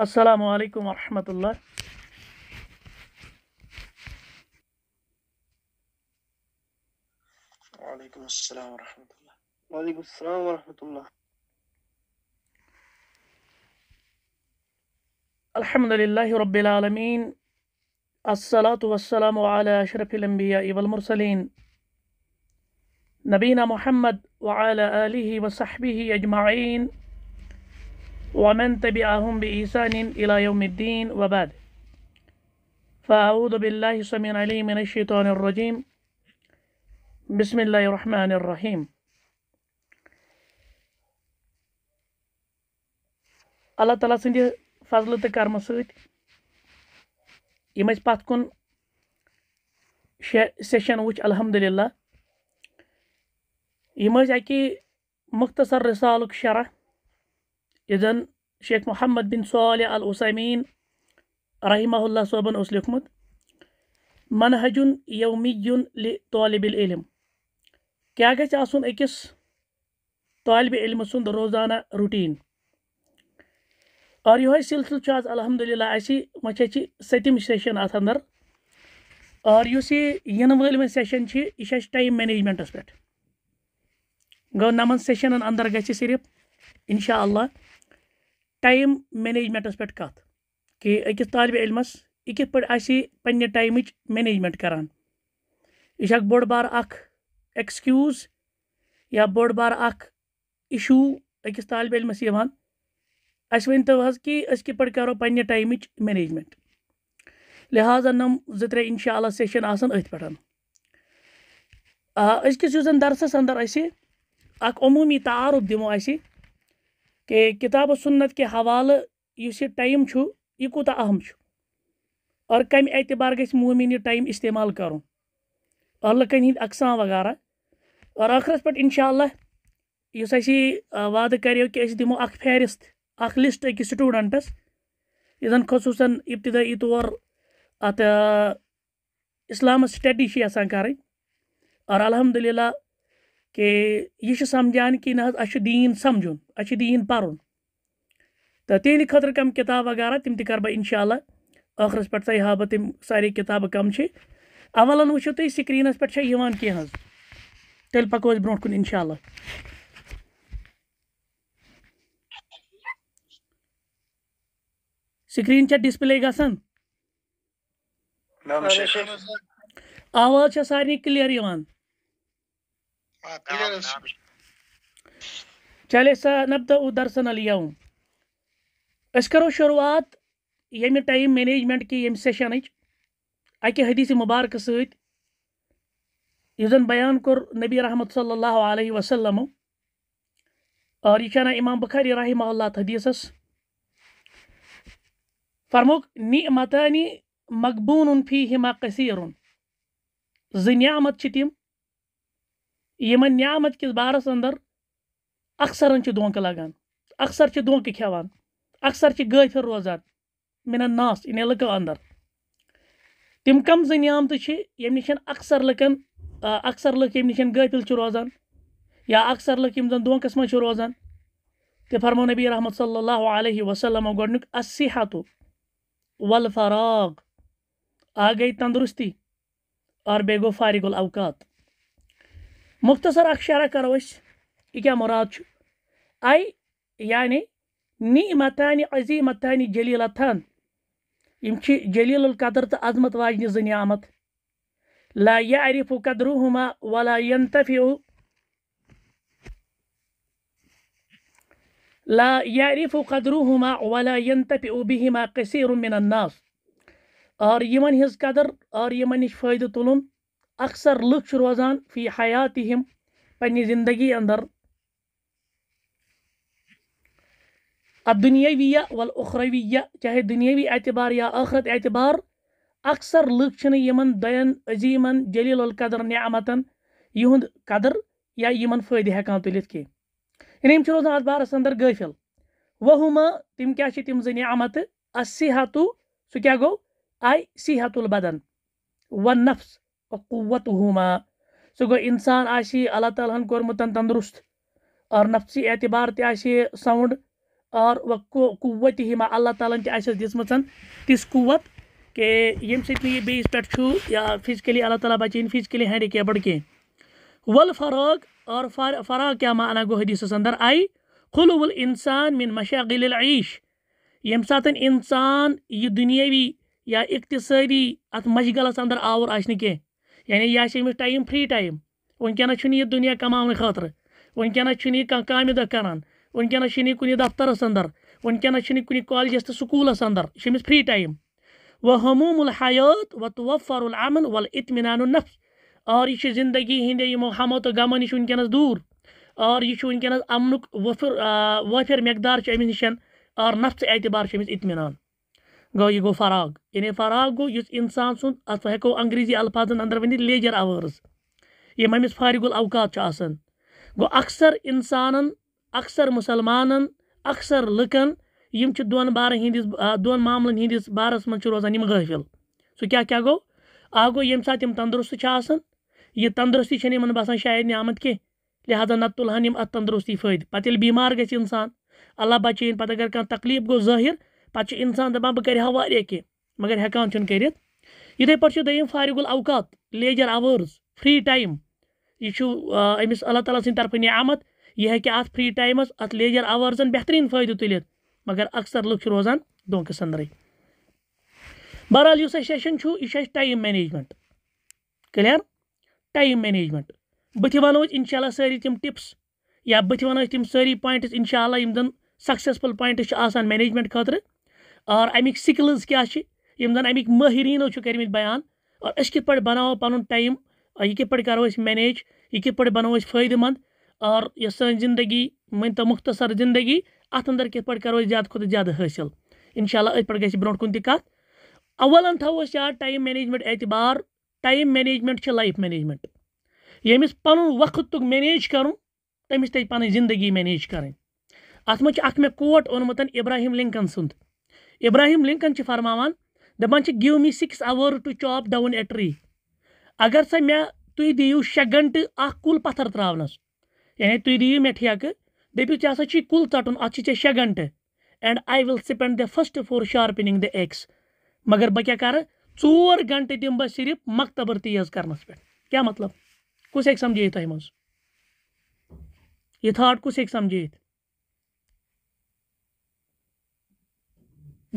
السلام عليكم ورحمة الله. وعليكم السلام ورحمة الله. وعليكم السلام ورحمة الله. الحمد لله رب العالمين. الصلاة والسلام على أشرف الأنبياء والمرسلين. نبينا محمد وعلى آله وصحبه أجمعين. ومن تبعهم بإحسان إلى يوم الدين وبعد. فأعوذ بالله السميع العليم من الشيطان الرجيم. بسم الله الرحمن الرحيم. اللہ تعالیٰ سٕنٛدِ فضلہٕ تہٕ کرمہٕ سۭتۍ یِم اَسہِ پَتھ کُن شےٚ سیشَن اَکہِ مختصر رِسالُک شرح. زَن شیخ محمد بِن صالح العثیمیٖن رحمہ اللہ صٲبَن اوس لیوٗکھمُت منحجُن یومِیُن لِ طالبِ العلم. کیٛاہ گژھِ آسُن أکِس طالبہِ علمہٕ سُنٛد روزانہ روٗٹیٖن اور یِہوے سِلسِلہٕ چھُ آز الحمدُاللہ اَسہِ وۄنۍ چھِ اَسہِ سٔتِم سیشَن اَتھ اَندَر اور یُس یہِ یِنہٕ وٲلۍ وۄنۍ سیشَن چھِ یہِ چھِ اَسہِ ٹایم مٮ۪نیجمٮ۪نٛٹَس پٮ۪ٹھ گوٚو نَمَن سیشَنَن اَندَر گژھِ صرف اِنشاء اللہ ٹایم مٮ۪نیجمٮ۪نٛٹَس پٮ۪ٹھ کَتھ کہِ أکِس طالبہِ علمَس یہِ کِتھ پٲٹھۍ آسہِ پنٛنہِ ٹایمٕچ مٮ۪نیجمٮ۪نٛٹ کَران۔ یہِ چھِ اَکھ بوٚڑ بار اَکھ ایٚکٕسکیوٗز یا بوٚڑ بار اَکھ اِشوٗ أکِس طالبہِ علمَس یِوان؟ اَسہِ ؤنۍتو حظ کہِ أسۍ کِتھ پٲٹھۍ کَرو پنٛنہِ ٹایمٕچ مٮ۪نیجمٮ۪نٛٹ لِہٰذا نَم زٕ ترٛےٚ اِنشاء اللہ سیشَن آسان أتھۍ پٮ۪ٹھ۔ أزکِس یُس زَن دَرسَس اَندَر اَسہِ اَکھ عموٗمی تعارُف دِمو اَسہِ کہ کِتاب سُنت کہِ حوالہٕ یُس یہِ ٹایم چھُ، یہِ اہم چھُ؟ اور کَمہِ اعتبار گژھِ موٗمِن یہِ ٹایم استعمال کَرُن؟ اور لُکَن ہِنٛدۍ اقسام وغیرہ۔ اور ٲخرَس پٮ۪ٹھ اِنشاء اللہ یُس اَسہِ وعدٕ کَریو کہِ أسۍ دِمو اَکھ فہرِست، اَکھ لِسٹ أکِس سٹوٗڈَنٛٹَس یُس زَن طور اَتھ اِسلامَس سٹڈی چھِ یَژھان اور الحمدُاللہ کہ یہِ چھُ سَمجھان کہِ نہ چھُ دیٖن سَمجھُن چھُ دیٖن پَرُن۔ تہٕ تِہنٛدِ کَم کِتاب وغیرہ تِم تہِ کَرٕ بہٕ اِنشاء اللہ ٲخرَس پٮ۪ٹھ تۄہہِ ہاو بہٕ تِم سارے کِتابہٕ کَم چھِ۔ اَوَلَن وٕچھِو تُہۍ سِکریٖنَس کینٛہہ حظ۔ تیٚلہِ پَکو برونٛٹھ کُن اِنشاء اللہ سِکریٖن چھا ڈِسپٕلے گژھان؟ آواز چھےٚ سارنٕے کٕلیر یِوان؟ چلے سا نبتہ درسن اليوم أسۍ کَرو شروعات ییٚمہِ ٹایم مٮ۪نیجمٮ۪نٛٹ کہِ ییٚمہِ سیشَنٕچ اَکہِ حدیٖثِ مُبارکہٕ سۭتۍ یُس زَن بیان کوٚر نبی رحمت صلی اللہ علیہ وسلمو اور یہِ چھِ اَنان اِمام بُخاری رحمہ اللہ حدیٖثَس فرموکھ نِ متانی مقبوٗن فی ہِما قصیٖرُن زٕ نعمت چھِ تِم یِمن نعمت کِس بارس اندر اکثرن چھِ لگان، اکثر چھِ دھونٛکہٕ کھٮ۪وان اکثر چھِ روزان مِنن ناس اِنے یعنی لُکو اندر۔ تِم کم زٕ نعمتہٕ چھِ ییٚمہِ نِش اکثر لُکن اکثر لُکھ ییٚمہِ نِش غٲفِل چھِ روزان یا اکثر لُکھ یِم زن دھونٛکس منٛز چھِ روزان۔ تہِ فرمو نبی رحمت صلی اللہ علیہ وسلم گۄڈنیُک اصحتُ ول فراغ اکھ گٔے تندرُستی اور بیٚیہِ گوٚو فارغ الاوقات مختصر اکھ شرح کرو أسۍ یہِ کیاہ مُراد چھُ آے یعنی نی متانہِ عظیٖمتانہِ جلیٖلتھن یِم چھِ جلیٖل القدر تہٕ عظمت واجنہِ زٕ نعمت لا یعرف قدرهما ولا ينتفع لا یعرف قدرهما ولا ينتفع بهما كثير من الناس. اور یِمن ہٕنٛز قدر اور یِمن نِش فٲیدٕ اکثر لُکھ چھِ روزان فی حیاتی ہِم پنٛنہِ زندگی اندر اب دُنیاویہ ول چاہے دُنیٲوی اعتبار یا ٲخرت اعتبار، اکثر لُکھ چھِنہٕ یِمن دۄیَن عظیٖمن جلیٖل القدر نعمتن یِہُنٛد قدر یا یِمن فٲیدٕ ہٮ۪کان تُلِتھ کینٛہہ یعنی یِم چھِ روزان اَتھ بارس اندر غٲفِل وہُما، تِم کیٛاہ چھِ تِم زٕ نعمتہٕ اصحتُ سُہ کیٛاہ گوٚو آے صحت البدن۔ و نفس قوت ہوما سُہ گوٚو اِنسان آسہِ اللہ تعالیٰ ہن کوٚرمُت تندرُست۔ اور نفسی اعتبار تہِ آسہِ ساوُنٛڈ اور و قوت ہما اللہ تعالیٰ تہِ آسٮ۪س دِژمٕژ تِژھ قوت کہ ییٚمہِ سۭتۍ نہٕ یہِ بیٚیِس پٮ۪ٹھ یا فِزکٔلی اللہ تعالیٰ بچٲیِن فِزکٔلی ہینڈِکیپٕڈ کینٛہہ ول فراغ اور فراغ کیا معنی گوٚو حدیٖثَس اندر آیہِ خلو الانسان من مشاغل العیش۔ ییٚمہِ ساتہٕ اِنسان یہِ دُنیٲوی یا اقتصٲدی اَتھ مشغلَس اندر آوُر آسہِ نہٕ کینٛہہ یعنی یہِ آسہِ أمِس ٹایم فرٛی ٹایم وٕنکٮ۪نَس چھُنہٕ یہِ دُنیا کماونہٕ خٲطرٕ وٕنکٮ۪نَس چھُنہٕ یہِ کانٛہہ کامہِ دۄہ کَران وٕنکٮ۪نَس چھُنہٕ یہِ کُنہِ دفترَس اندر وٕنکٮ۪نَس چھُنہٕ یہِ کُنہِ کالجَس تہٕ سکوٗلَس اندر، یہِ چھُ أمِس فرٛی ٹایم۔ و حموم الحیات و توفر الامن ول اطمینان النفس۔ اور یہِ چھِ زندگی ہِنٛدیو یِمو ہمو تہٕ غمو نِش وٕنکٮ۪نَس دوٗر۔ اور یہِ چھُ وٕنکٮ۪نَس اَمنُک وفر وٲفِر مقدار چھُ أمِس نِش اور نفژٕ اعتبار چھُ أمِس اطمینان گوٚو یہِ گوٚو فراغ یعنی فراغ گوٚو یُس اِنسان سُنٛد اَتھ ہٮ۪کو انگریٖزی الفاظن اندر ؤنِتھ لیجر اَوٲرٕز یِم أمِس فارغ الاوقات چھُ آسان گوٚو اکثر اِنسانن اکثر مُسلمانن اکثر لُکن یِم چھِ دۄن بارن ہِنٛدِس دۄن معاملن ہِنٛدِس بارس منٛز چھِ روزان یِم غٲفِل سُہ کیاہ کیاہ گوٚو اکھ گوٚو ییٚمہِ ساتہٕ یِم تندرست چھِ آسان یہِ تندرستی چھنہٕ یِمن باسان شاید نعمت کینٛہہ لہٰذا نتہٕ تُلہن یِم اتھ تندرستی فٲیدٕ پتہٕ ییٚلہِ بیمار گژھِ اِنسان اللہ بچٲیِن پتہٕ اگر کانٛہہ تکلیٖف گوٚو ظٲہِر پتہٕ چھُ اِنسان دپان بہٕ کرٕ ہا واریاہ کینٛہہ، مگر ہٮ۪کان چھُنہٕ کٔرِتھ۔ یِتھٕے پٲٹھۍ چھُ دوٚیِم فارغ الاوقات، لیجر اَوٲرٕز، فرٛی ٹایم۔ یہِ چھُ أمِس اللہ تعالیٰ سٕنٛدِ طرفہٕ نعمت، یہِ ہیٚکہِ اَتھ فرٛی ٹایمَس، اَتھ لیجر اَوٲرزَن بہتریٖن فٲیدٕ تُلِتھ۔ مگر اکثر لُکھ چھِ روزان دھوکَس اندرٕے بہرحال یُس اَسہِ سیشن چھُ، یہِ چھُ اَسہِ time management. Clear time management. بٕتھِ وَنو أسۍ اِنشاء اللہ سٲری تِم ٹِپٕس، یا بٕتھِ وَنو أسۍ تِم سٲری پویِنٹٕس اِنشاء اللہ یِم زَن سَکسیسفُل پویِنٹٕس چھِ آسان مینیجمنٹ خٲطرٕ۔ اور اَمِکۍ سِکلٕز کیاہ چھِ؟ یِم زَن اَمِکۍ مٲہریٖنو چھِ کٔرمٕتۍ بیان اور أسۍ کِتھ پٲٹھۍ بَناوو پَنُن ٹایم؟ یہِ کِتھ پٲٹھۍ کَرو أسۍ مینیج؟ یہِ کِتھ پٲٹھۍ بَناوو أسۍ فٲیدٕ مند؟ اور یۄس سٲنۍ زندگی، مٲنۍ تو مختصر زندگی، اَتھ اندر کِتھ پٲٹھۍ کَرو أسۍ زیادٕ کھۄتہٕ زیادٕ حٲصِل؟ اِنشاء اللہ أتھۍ پٮ۪ٹھ گژھِ برونٛٹھ کُن تہِ کَتھ۔ اولن تھاوو أسۍ یاد، ٹایم مینیجمنٹ اعتبار، ٹایم مینیجمنٹ چھِ لایف مینیجمنٹ۔ ییٚمِس وقت تُک مینیج کَرُن، تٔمِس تَگہِ پَنٕنۍ زندگی مینیج کَرٕنۍ۔ اَتھ منٛز چھُ اکھ مےٚ کوٹ اوٚنمُت ابراہِم لِنکن سُنٛد۔ ابراہِم لِنکن چھِ فرماوان؟ دَپان چھِ give me six hours to chop down a tree اگر سا مےٚ تُہۍ دِیِو شےٚ گنٹہٕ اکھ کُل پَتھر تراونَس یعنی تُہۍ دِیِو مےٚ ٹھیکہٕ دٔپِو ژےٚ ہسا چھُے کُل ژَٹُن اَتھ چھِ ژےٚ شےٚ گنٹہٕ and I will spend the first four sharpening the axe مگر بہٕ کیاہ کَرٕ ژور گنٹہٕ دِمہٕ بہٕ صرف مکتبر تیز کرنَس پٮ۪ٹھ کیاہ مطلب؟ کُس ہیٚکہِ سمجھٲیِتھ تۄہہِ منٛز یہِ تھاٹ کُس ہیٚکہِ سمجھٲیِتھ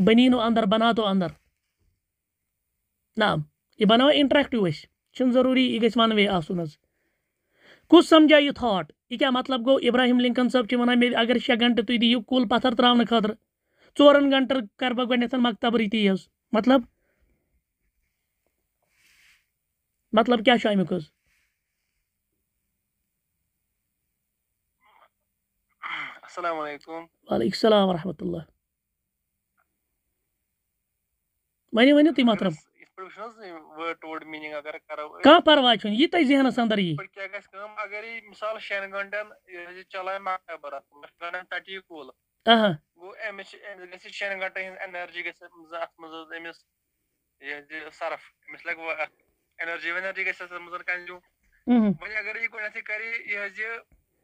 بنیٖنو اندر بناتو اندر۔ نہ یہِ بناوو اِنٹریکٹِو أسۍ چھُنہٕ ضروٗری یہِ گژھِ وَن وے آسُن حظ کُس سمجھایہِ یہِ تھاٹ یہِ کیاہ مطلب گوٚو ابراہِم لِنکن صٲب چھِ وَنان مےٚ اگر شےٚ گنٹہٕ تُہۍ دِیِو کُل پَتھر تراونہٕ خٲطرٕ ژورن گنٹن کرٕ بہٕ گۄڈٕنیتھ مکتبرٕے تیز مطلب؟ مطلب کیاہ چھُ امیُک حظ السلام علیکم۔ وعلیکم السلام ورحمۃ اللہ ؤنِو ؤنِو تُہۍ محترم یِتھ پٲٹھۍ وٕچھو حظ وٲڈ ٹوڈ میٖنِنٛگ اگر کرو أسۍ کانٛہہ پرواے چھُنہٕ یہِ تۄہہِ ذہنس اندر یی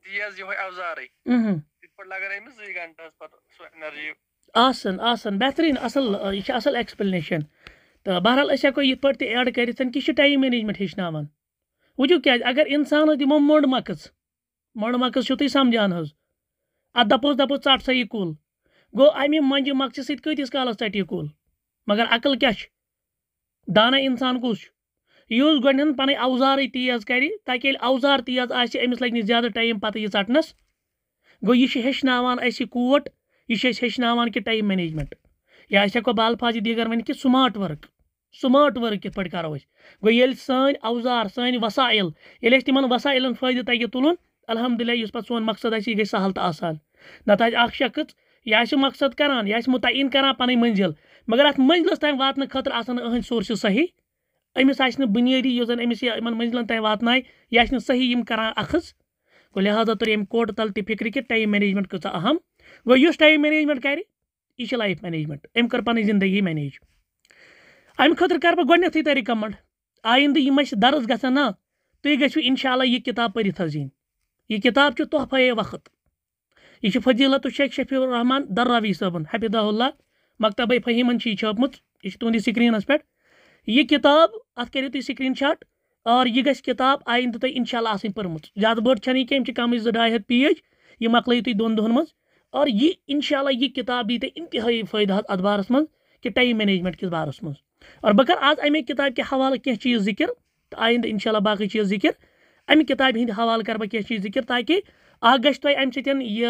تیز یِہوے اَوزارٕے تِتھ پٲٹھۍ لگن أمِس زٕے گنٹہٕ حظ پَتہٕ سۄ ایٚنرجی آسان آسان بہتریٖن اَصٕل یہِ چھِ اَصٕل ایٚکٕسپلنیشن تہٕ بہرحال أسۍ ہٮ۪کو یِتھ پٲٹھۍ تہِ ایڈ کٔرِتھ کہِ یہِ چھُ ٹایم مینیجمنٹ ہیٚچھناوان۔ وٕچھِو کیازِ، اگر اِنسانَس دِمو مٔنٛڈ مۄکٕس مٔنٛڈ مۄکٕس چھِو تُہۍ سَمجان حظ۔ اَتھ دَپوس دَپوس ژَٹ سا یہِ کُل۔ گوٚو اَمہِ منٛجہِ مۄکچہِ سۭتۍ کۭتِس کالَس ژَٹہِ یہِ کُل؟ مگر عقل کیاہ چھِ؟ دانا اِنسان کُس چھُ؟ یُس گۄڈنٮ۪تھ پَنٕنۍ اَوزارٕے تیز کَرِ، تاکہِ ییٚلہِ اَوزار تیز آسہِ، أمِس لَگہِ نہٕ زیادٕ ٹایم پَتہٕ یہِ ژَٹنَس۔ گوٚو یہِ چھِ ہیٚچھناوان اَسہِ یہِ کوٹ یہِ چھِ أسۍ ہیٚچھناوان کہِ ٹایم مینیجمنٹ یا أسۍ ہٮ۪کو بالفاظِ دیٖگر ؤنِتھ کہِ سُماٹ ؤرٕک سُماٹ ؤرٕک کِتھ پٲٹھۍ کَرو أسۍ گوٚو ییٚلہِ سٲنۍ اَوزار سٲنۍ وسایل ییٚلہِ اَسہِ تِمن وسایلن فٲیدٕ تَگہِ تُلُن الحمدُاللہ یُس پَتہٕ سون مقصد آسہِ یہِ گژھِ سہل تہٕ آسان. نتہٕ آسہِ شخص یہِ آسہِ مقصد کران، یہِ آسہِ مُتعین کران پَنٕنۍ مگر اَتھ مٔنزلَس تام واتنہٕ خٲطرٕ آسان نہٕ أہٕنٛدۍ سورسِز صحیح. أمِس آسہِ نہٕ بُنیٲدی یُس زَن أمِس یہِ یِمن مٔنزلَن تام واتنایہِ یہِ آسہِ نہٕ صحیح یِم کران اَکھٕز گوٚو لہٰذا تُر اَمہِ کوٹہٕ تل تہِ فِکرِ کہِ ٹایم مینیجمنٹ کۭژاہ اہم. گوٚو یُس ٹایم مینیجمنٹ کرِ، یہِ چھِ لایف مینیجمنٹ أمۍ کٔر پَنٕنۍ زندگی مینیج اَمہِ خٲطرٕ کَرٕ بہٕ گۄڈنٮ۪تھٕے تۄہہِ رِکَمنٛڈ آیندٕ یِم اَسہِ درس گژھن نا، تُہۍ گٔژھِو اِنشاء اللہ یہِ کِتاب پٔرِتھ حظ یِنۍ. یہِ کِتاب چھِ تحفے وقت. یہ فضیلت شیخ شفیع الرحمان دراوی صٲبن حفیدہ اللہ مکتب فہیمن یہ چھپمت یہ تہندس سکرینس پہ یہ کتاب ات کرو تھی سکرین شاٹ اور یہ گھس کتاب آئندہ تھی انشاء اللہ آن پرمت زیادہ بڑ چھ کی کم زٕ ڈاے ہتھ پیج یہ مکلو تھی دون دہن مز اور یہ انشاء اللہ یہ کتاب دی انتہائی فائدہ ات بارس من کہ ٹائم مینجمنٹ کس بارس من اور بہ کر آج امے کتاب کے حوالہ کی چیز ذکر، تو آئندہ انشاء اللہ باقی چیز ذکر۔ امہ کتاب ہند حوالہ کر بہ کی چیز ذکر تاکہ اخ گھس تہ امہ یہ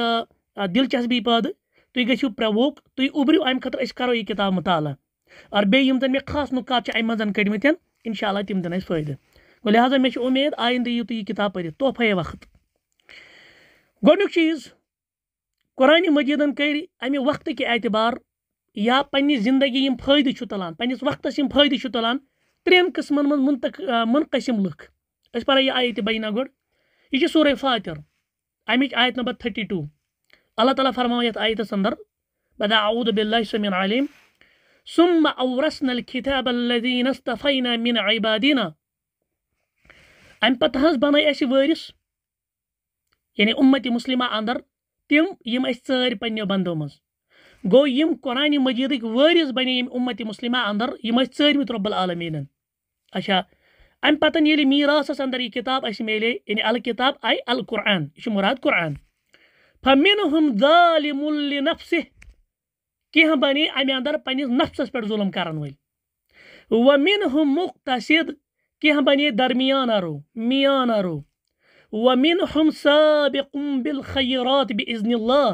دلچسپی پٲدٕ تُہۍ گٔژھِو پرٛووک تُہۍ اُبرِو امہِ خٲطرٕ أسۍ کَرو یہِ مطالعہ۔ اور بیٚیہِ یِم زَن مےٚ خاص نُکات چھِ اَمہِ منٛز کٔڑمٕتۍ اللہ تِم دِن اَسہِ فٲیدٕ گوٚو لہٰذا مےٚ چھِ اُمید آیندٕ یِیِو تُہۍ یہِ کِتاب تحفے وقت۔ گۄڈنیُک چیٖز قۄرانہِ مجیٖدن کٔرۍ اَمہِ وقتٕکہِ اعتبار یا پننہِ زندگی یِم فٲیدٕ چھُ تُلان پنٛنِس وقتَس یِم فٲیدٕ چھُ تُلان ترٛٮ۪ن قٕسمَن منٛز منتق مُنقسِم لُکھ أسۍ پَرو یہِ آیتہِ بینہ گۄڈٕ یہ سورہ فاتر؟ امچ آیت نمبر تھرٹی ٹو اللہ تعالیٰ فرماؤ یتھ آیتس اندر بدا أعوذ باللہ سمین علیم ثم أورثنا الكتاب الذين اصطفينا من عبادنا. أم پتہ حظ بنائی اسی وارث یعنی امت مسلمہ أندر تم یم اس ژٲرۍ پننیو بندو مز گو یم قرآن مجیدک وارث بنے یم امت مسلمہ اندر، یم اس ژٲرمٕتۍ رب العالمیٖنن۔ اچھا ام پتن ییٚلہِ میٖراسس اندر یہ کتاب اَسہِ میلے یعنی الکتاب آے القرآن، یہ چھُ مراد قرآن۔ فمنہم ظالم لنفسه، کینٛہہ بنے امہِ اندر پننِس نفسس پٮ۪ٹھ ظُلم کرن وٲلۍ۔ ومنہم مقتصد، کینٛہہ بنے درمیانہ رو میانہ رو ومنهم سابق بالخيرات بإذن الله.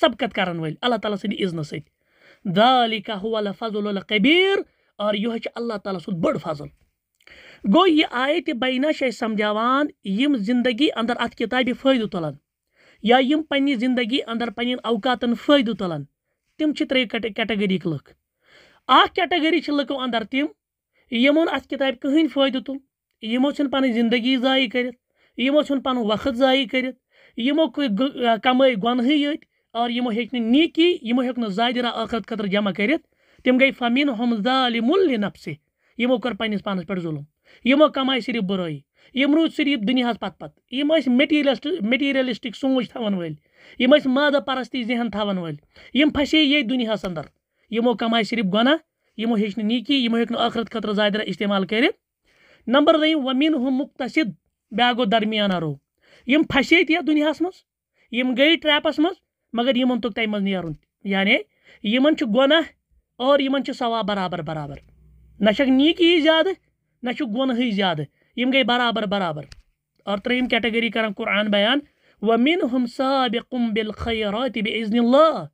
سبقت کَرَن ول اللہ تعالیٰ سن إذن سے دالِکا هو الفضل القبیٖر اور یہ چھُ اللہ تعالیٰ سن بٔڑ فضل. گو یہِ ایت بینا شے سَمجھاوان یِم زندگی اَنٛدر آت کِتابہِ فٲیدٕ تُلان یا یِم پنی زندگی اَنٛدر پنٛنٮ۪ن اوقاتَن فٲیدٕ تُلان تِم چھِ تری کٹ کلک. آ اَکھ کیٹَگٔری چھِ لٕکو اَنٛدر تِم یمون آت کتاب کہن کٕہٕنۍ فٲیدٕ یمو چھن پن زندگی ضائع کرت یمو چھن پن وقت ضائع کرت یمو کمٲے گۄنہٕے یٲتۍ اور یمو ہیٚکۍ نہٕ نیکی، یمو ہیوٚک نہٕ زادِرا ٲخرت خٲطرٕ جمع کٔرِتھ، تم گئی فمین ہم ظالم لنفسه، یمو کر پنس پانس پہ ظلم، یمو کمائے صرف برائی یم روٗدۍ صرف دُنیاہس پتہٕ پتہٕ، یم ٲسۍ میٹیٖریلسٹ میٹیٖریلسٹِک سونٛچ تھاون وٲلۍ، یم ٲسۍ مادٕ پرستی ذہن تھاون وٲلۍ، یم پھسے ییٚتھۍ دُنیاہس اندر، یمو کمائے صرف گۄناہ، یمو ہیٚچھ نہٕ نیکی، یمو ہیٚکۍ نہٕ ٲخرت خٲطرٕ زادِرا استعمال کٔرِتھ نمبر دوٚیِم ومیٖن ہُم مُقتصد بیٛاکھ گوٚو درمیانہ رو یم پھسے یتھ دُنیاہس منٛز، یم گٔے ٹریپس منٛز، مگر یمن توٚگ تمہِ منٛز یعنی یمن چھُ گۄناہ اور یمن چھُ ثواب برابر برابر۔ نہ چھکھ نیکی زیادٕ نہ چھُ گۄنہٕے زیادٕ یم گٔے برابر برابر۔ اور ترٛیٚیِم کیٹگری کران قرآن بیان ومنہم سابق بالخیرات باذن اللہ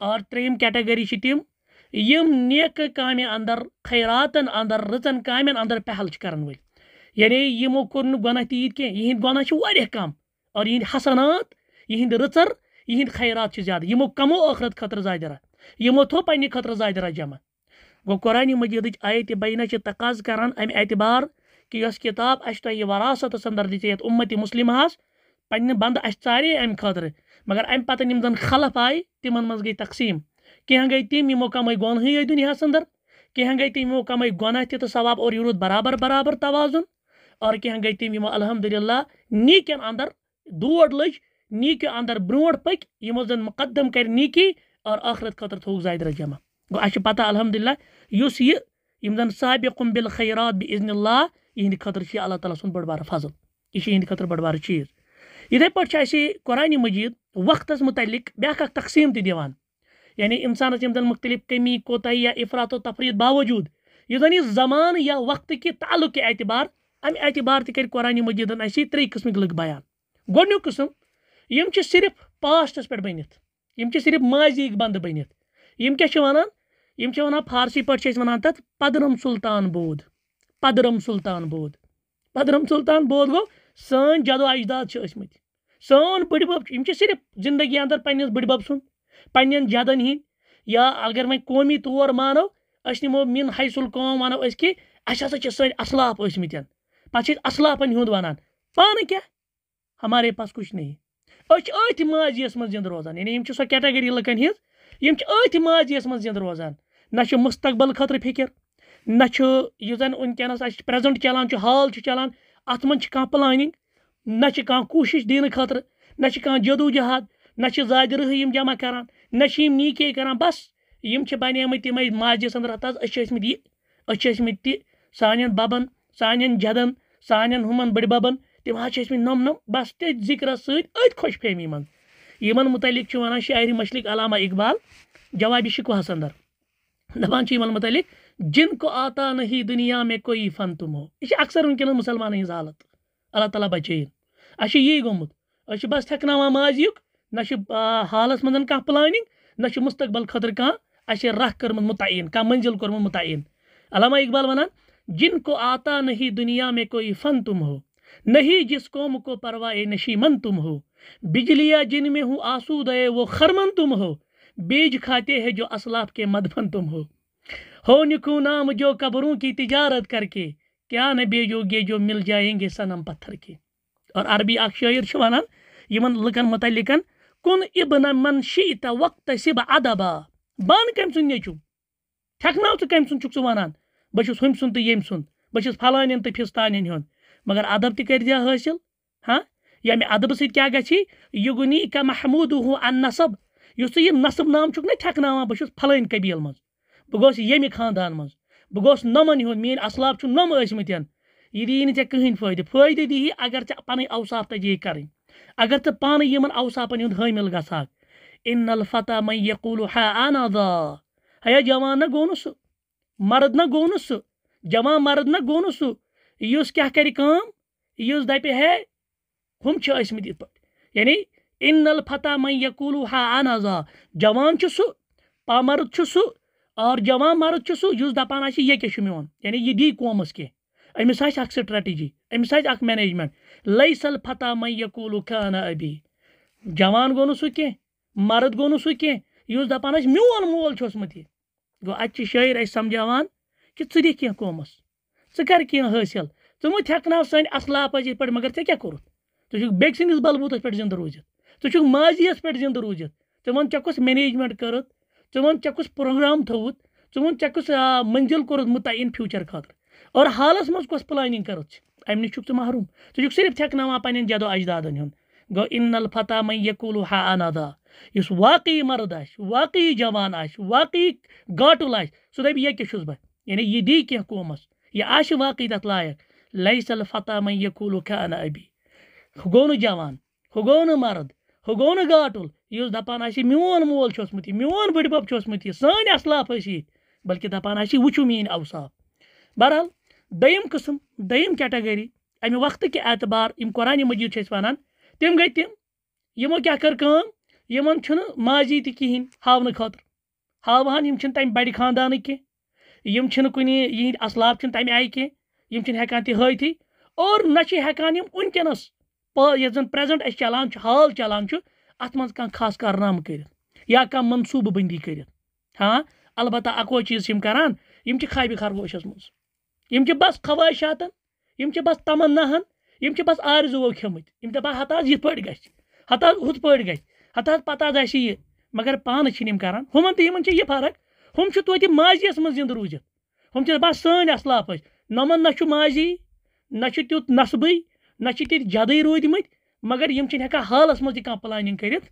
اور ترٛیٚیِم کیٹگری چھِ تِم یم نیکہٕ کامہِ اندر، خیراتن اندر رٕژن کامٮ۪ن اندر پہل چھِ کران وٲلۍ یعنی یمو کوٚر نہٕ گۄناہ تیٖتۍ کینٛہہ یِہِنٛدۍ گۄناہ چھِ واریاہ کم اور یِہِنٛدۍ حسنات یِہِنٛدۍ رٕژر یِہِنٛدۍ خیرات چھِ زیادٕ یمو کمو ٲخرت خٲطرٕ زادِرا یمو تھوٚو پننہِ خٲطرٕ زادِرا جمع۔ گوٚو قرآنہِ مجیدٕچ آیتہِ بینہ تقاض کران امہِ اعتبار کہ یۄس کِتاب اَسہِ تۄہہِ یہِ وراثتس اندر دِژے یتھ اُمتِ مسلمہس پننہِ بنٛدٕ اَسہِ ژارے امہِ خٲطرٕ مگر امہِ پتہٕ یِم زن خلف آیہِ تِمن منٛز گٔے تقسیٖم۔ کینٛہہ گٔے تِم یِمو کمٲے گۄنہٕے یٲتۍ دُنیاہس اندر کینٛہہ گٔے تِم یِمو کمٲے گۄناہ تہِ تہٕ ثواب اور یہِ روٗد برابر برابر توازُن، اور کینٛہہ گٔے تِم یِمو الحمدُاللہ نیٖکٮ۪ن اندر دور لٔج نیٖکیو اندر برونٛٹھ پٔکۍ یِمو زن مقدم کرِ نیٖکی اور ٲخرت خٲطرٕ تھوٚوُکھ زایدرا جمع۔ گوٚو اَسہِ چھِ پتہ الحمدللہ یُس یہِ، یِم زن سابقم بالخیرات باذن اللہ، یِہنٛدِ خٲطرٕ چھِ اللہ تعالیٰ سُنٛد بٔڑ بارٕ فضل۔ یہِ چھِ یِہنٛدِ خٲطرٕ بٔڑ بارٕ چیٖز۔ یِتھَے پٲٹھۍ چھِ اَسہِ قۄرانہِ مجیٖد وقتس متعلق بیٛاکھ اکھ تقسیٖم تہِ دِوان یعنی اِنسانس یِم زن مختلف کمی کوتاہی یا افرات و تفریٖد باوجوٗد، یُس زن یہِ زمانہٕ یا وقتہٕ کہِ تعلق کہِ اعتبار، امہِ اعتبار تہِ کرِ قۄرانہِ مجیٖدن اَسہِ ترٛیٚیہِ قٕسمٕکۍ بیان۔ گۄڈنیُک قٕسم، یِم چھِ صرف پاسٹس پٮ۪ٹھ بٔنِتھ، یِم چھِ صرف ماضیٖک بنٛدٕ بٔنِتھ۔ یِم کیٛاہ چھِ وَنان؟ یِم چھِ وَنان فارسی پٲٹھۍ چھِ أسۍ وَنان تَتھ پدرم سُلطان بود پدرم سُلطان بود پدرم سُلطان بود گوٚو سٲنۍ جدو اجداد چھِ ٲسۍمٕتۍ۔ چھِ، یِم چھِ صرف زندگی اندر پنٛنِس بٕڈِبب سُنٛد۔ پنٛنٮ۪ن جدن ہِنٛدۍ، یا اگر وۄنۍ قومی طور مانو، أسۍ نِمو مِن حیث القوم وَنو أسۍ کہِ اَسہِ ہسا چھِ سٲنۍ اصلاف ٲسۍمٕتۍ پتہٕ چھِ أسۍ اصلافن ہُنٛد وَنان۔ پانہٕ کیٛاہ؟ ہمارے پاس کچھ نہیں۔ أسۍ چھِ أتھۍ ماضیَس منٛز زِندٕ روزان یعنی یِم چھِ سۄ کیٹگری لُکن ہِنٛز، یِم چھِ أتھۍ ماضیَس منٛز زِندٕ روزان۔ نہ چھُ مُستقبل خٲطرٕ فِکر، نہ چھُ یُس زن وٕنکیٚنس اَسہِ پریزنٹ چلان چھُ، حال چھُ چلان، اتھ منٛز چھِ کانٛہہ پلانِنگ۔ نہ چھِ کانٛہہ کوٗشش دِنہٕ خٲطرٕ، نہ چھِ کانٛہہ جدو جہاد نہ زیادٕ رہی یم جمع کران۔ نہ یم نیٖکے کران، بس یم چھِ بنیمٕتۍ تِمے مسجِدس انٛدر ہتھ حظ أسۍ چھِ ٲسمٕتۍ یہِ أسۍ چھِ تہِ سانٮ۪ن ببن سانٮ۪ن جدن سانٮ۪ن ہُمن بٔڑِ ببن تِم حظ چھِ ٲسمٕتۍ نۄم نۄم بس تٔتھۍ ذِکرس سۭتۍ أتھۍ خۄش فہمی منٛز یِمن متعلق چھُ ونان شاعرِ مشلق علامہ اقبال جوابِ شکوہس انٛدر دپان چھِ متعلق، جن کو آتا نہیں دنیا میں کوئی فن تم ہو۔ یہ اکثر ونکیٚنس مُسلمانن ہٕنٛز حالت۔ اللہ تعالیٰ بچٲیِن۔ اَسہِ چھُ یی گوٚمُت۔ أسۍ چھِ بس تھٮ۪کناوان ماضیُک نہ حالس منٛز کانٛہہ پلاننگ نہ مستقبل خٲطرٕ کانٛہہ اَسہِ چھِ رکھ کٔرمٕژ مُتعین، کانٛہہ منزِل کوٚرمُت علامہ اقبال ونان، جن کو آتا نہیں دنیا میں کوئی فن تم ہو، نہیں جس قوم کو پرواہ نشیمن تم ہو۔ بجلیاں جن میں ہوں آسود وہ خرمن تم ہو۔ بیج کھاتے ہیں جو اسلاف کے مدفن تم ہو۔ ہو نکو نام جو قبروں کی تجارت کر کے، کیا نہ بیجو گے جو مل جائیں گے سنم پتھر کے۔ اور عربی اخ شاعر ونان، یمن لکن متعلق کن ابن من شیت وقت سب ادبا بان کم سن نیچو. ٹھکناو ژٕ کم سن چھُکھ ژٕ ونان بہٕ چھُس ہُمہِ سُنٛد تہٕ ییٚمہِ سُنٛد بہٕ چھُس پھلانٮ۪ن تہٕ فِستانٮ۪ن ہُنٛد مگر ادب تہِ کٔرۍ زِ حٲصِل ہاں؟ یعنی ییٚمہِ ادبہٕ سۭتۍ کیٛاہ گژھی یُگنی کا محموٗد ہُہ ان نصب. یُس ژٕ یہِ نصب نام چھُکھ نا ٹھٮ۪کناوان بہٕ چھُس پھلٲنۍ قبیٖل منٛز بہٕ گوٚوُس ییٚمہِ خاندان منٛز بہٕ گوٚوُس نۄمن ہُنٛد میٲنۍ اصلاف چھُ نۄم ٲسمٕتۍ یہِ یعنی دِیی نہٕ ژےٚ کٕہٕنۍ فٲیدٕ فٲیدٕ دِیی اگر ژےٚ پنٕنۍ اوصاف تجی کرٕنۍ اگر ژٕ پانہٕ یِمن اوصافن ہُنٛد حٲمِل گژھکھ ان الفتح من یقول ہا آنا دا ہیا، جوان نہ گوٚو نہٕ سُہ مرد نہ گوٚو نہٕ سُہ جوان مرد نہ گوٚو نہٕ سُہ یُس کیٛاہ کرِ کٲم؟ یُس دپہِ، ہے، ہُم چھِ ٲسمٕتۍ یِتھ پٲٹھۍ۔ یعنی ان الفتح من یقول ہا آنا دا جوان چھُ سُہ، پامرد چھُ سُہ، اور جوان مرد چھُ سُہ یُس دپان آسہِ یہِ کیٛاہ چھُ میون۔ یعنی یہِ دی قومس کینٛہہ۔ أمِس آسہِ اکھ سٹریٹجی، أمِس آسہِ اکھ مینیجمنٹ لایسل فتح من یقول کھانا ابی۔ جوان گوٚو نہٕ سُہ کینٛہہ مرد گوٚو نہٕ سُہ کینٛہہ یُس دپان میون مول چھُ اوسمُت یہِ گوٚو اَتہِ چھِ شٲعر اَسہِ سمجھاوان کہِ قومس ژٕ کر کینٛہہ حٲصِل ژٕ مہٕ تھٮ۪کناو سٲنۍ اخلاف ٲسۍ مگر ژےٚ کیٛاہ کوٚرُتھ ژٕ چھُکھ بیٚکہِ سٕنٛدِس بلبوٗتس پٮ۪ٹھ زِندٕ روٗزِتھ ژٕ چھُکھ ماضیَس پٮ۪ٹھ زِندٕ روٗزِتھ ژٕ وَن ژےٚ کُس مینیجمنٹ کٔرٕتھ پروگرام تھوٚوُتھ ژٕ وَن ژےٚ کُس منزِل کوٚرُتھ مُتعین فیوٗچر اور حالس منٛز کۄس پلانِنگ کٔرٕتھ چھِ۔ اَمہِ نِش چھُکھ ژٕ محروٗم۔ ژٕ چھُکھ صرف تھٮ۪کناوان پنٕنٮ۪ن جدو اجدادن ہُنٛد گوٚو ان الفتح من یقول ہا انادا یُس واقعی مرد آسہِ واقعی جوان آسہِ واقعی گاٹُل آسہِ سُہ دَپہِ ییٚکہِ چھُس بہٕ۔ یعنی یہِ دی کینٛہہ قومَس یہِ آسہِ واقعی تَتھ لایق لایس الفتح من یقول کھانا ابی۔ ہُہ گوٚو نہٕ جوان ہُہ گوٚو نہٕ مرد ہُہ گوٚو نہٕ گاٹُل۔ یُس دَپان آسہِ میون مول چھُ اوسمُت یہِ میون بٕڈبب چھُ اوسمُت یہِ سٲنۍ اصلاف ٲسۍ ییٚتہِ بلکہِ دَپان آسہِ وٕچھِو میٲنۍ اوصاف بہرحال دوٚیِم قٕسٕم، دوٚیِم کیٹَگٔری اَمہِ وقتہٕ کہِ اعتبار یِم قۄرانہِ مجیٖد چھِ أسۍ وَنان، تِم گٔے تِم، یِمو کیٛاہ کٔر کٲم؟ یِمن چھُنہٕ ماضی تہِ کِہیٖنۍ ہاونہٕ خٲطرٕ۔ ہاوہن یِم چھِنہٕ تَمہِ بَڑِ خاندانٕکۍ کینٛہہ، یِم چھِنہٕ کُنہِ یِہِنٛدۍ اصلاف چھِنہٕ تَمہِ آیہِ کینٛہہ، یِم چھِنہٕ ہٮ۪کان تہِ ہٲیتھٕے، اور نہ چھِ ہٮ۪کان یِم وٕنکٮ۪نس یۄس زن پریزنٹ اَسہِ چلان چھُ، حال چلان چھُ، اَتھ منٛز کانٛہہ خاص کارنامہٕ کٔرِتھ یا کانٛہہ منصوٗبہٕ بنٛدی کٔرِتھ۔ ہاں البتہ اَکوے چیٖز چھِ یِم کران، یِم چھِ خابہِ خرگوشس منٛز۔ یِم چھِ بس خواہشاتن یِم چھِ بس تمناہن یِم چھِ بس آرزوٗوو کھیٚمٕتۍ یِم دپان ہتہٕ حظ یِتھ پٲٹھۍ گژھِ ہتہٕ حظ ہُتھ پٲٹھۍ گژھِ ہتہٕ حظ پتہٕ حظ آسہِ یہِ مگر پانہٕ چھِنہٕ یِم کران ہُمن تہٕ یِمن چھِ یہِ فرق ہُم چھِ توتہِ ماضیَس منٛز زِندٕ روٗزِتھ ہُم چھِ دپان سٲنۍ اصلاف ٲسۍ نۄمن نہ چھُ ماضی نہ چھُ تیُتھ نصبٕے نہ چھِ تِتھۍ جدٕے مگر یِم چھِنہٕ ہٮ۪کان حالس منٛز تہِ کانٛہہ پلاننگ کٔرِتھ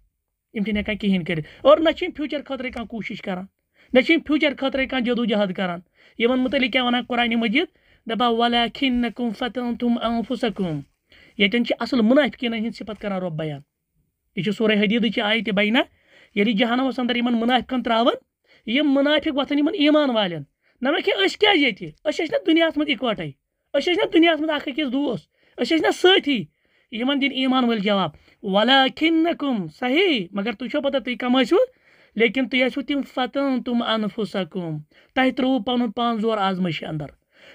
یِم چھِنہٕ ہٮ۪کان کِہینۍ کٔرِتھ اور نہ چھِ یِم فیوٗچر خٲطرٕ کانٛہہ کوٗشِش کران نہ چھِ یِم فیوٗچر خٲطرٕ کانٛہہ جدوجہد کران یِمن متعلق کیاہ ونان قرآنہِ مجیٖد دپان ولا کھِن کُم فتن تُم انفسکُم ییٚتٮ۪ن چھِ اصل مُنافقیٖنن ہِنٛز صفت کران رۄب بیان یہ سورہ حدیٖدٕچ آیہِ تہِ بینہ ییٚلہِ جہانمس اندر یِمن مُنافقن تراون یِم مُنافق وۄتھن یِمن ایمان والٮ۪ن نمکھ أسۍ کیازِ ییٚتہِ أسۍ ٲسۍ نا دُنیاہس منٛز اِکوٹے أسۍ ٲسۍ نا دُنیاہس منٛز اکھ أکِس دوس أسۍ ٲسۍ نا سۭتی یِمن دِنۍ ایمان وٲلۍ جواب ولا کھِن کُم صحیح مگر تُہۍ چھو پتہ تُہۍ کم ٲسِو لیکن تُہۍ ٲسِو تِم فتن تِم انفسکُم تۄہہِ تروو پنُن پان زور آزمٲیشہِ اندر۔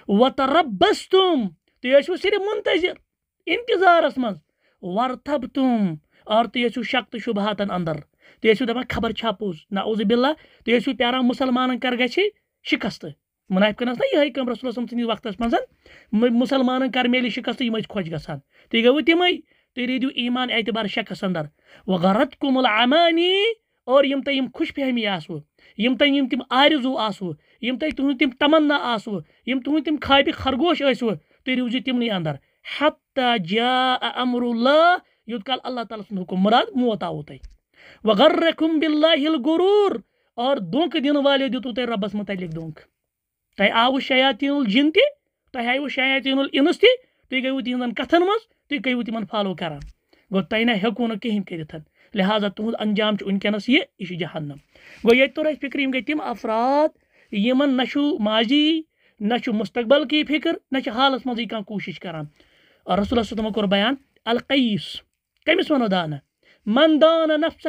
وتربس تُم تُہۍ ٲسِو صرف منتظر انتظارس منٛز۔ ورتھب تُم اور تُہۍ ٲسِو شک تہٕ شُبہاتن اندر۔ تُہۍ ٲسِو دپان، خبر چھا پوٚز۔ نہ اوزِ بِلّہ تُہۍ ٲسِو پیاران مُسلمانن کر گژھِ شِکست۔ مُنافقن ٲس نا یِہے کٲم رسول سٕنٛدِس وقتس منٛز۔ مُسلمانن کر میلہِ شِکست، یِم ٲسۍ خۄش گژھان۔ تُہۍ گٔیوٕ تِمے تُہۍ روٗدِو ایمان اعتبار شکس اندر۔ وغرت کُمل امانی اور یِم تۄہہِ یِم خوش فہمی آسوٕ، یِم تۄہہِ یِم تِم آرزوٗ آسوٕ، یِم تۄہہِ تُہٕنٛدۍ تِم تمنا آسوٕ، یِم تُہٕنٛدۍ تِم خابہِ خرگوش ٲسوٕ، تُہۍ روٗزِو تِمنٕے اندر۔ حتہ جا امر اللہ یوت کال اللہ تعالیٰ سن حکم مراد موت آو تہ وغرکم باللہ الغرور، اور دونک دین والے دیتو تہ ربس متعلق دونک تہ آو شیاطین الجن تہ تہ آو شیاطین الانس تہ تھی گیو تہذن کتن مز تھی گیو تمن فالو کران۔ گو تہ نہ ہیکو نہ کہین کرتھ۔ لہذا تہد انجام ونکس یہ یہ جہنم۔ گو یہ تور فکر یم گئی تم افراد یمن نہ ماضی، نہ مستقبل کی فکر، نہ حالس مزے کھانا کوشش کران۔ اور رسول اللہ صلی اللہ کور بیان، القیس، کمس ونو دانہ؟ من دانہ نفسہ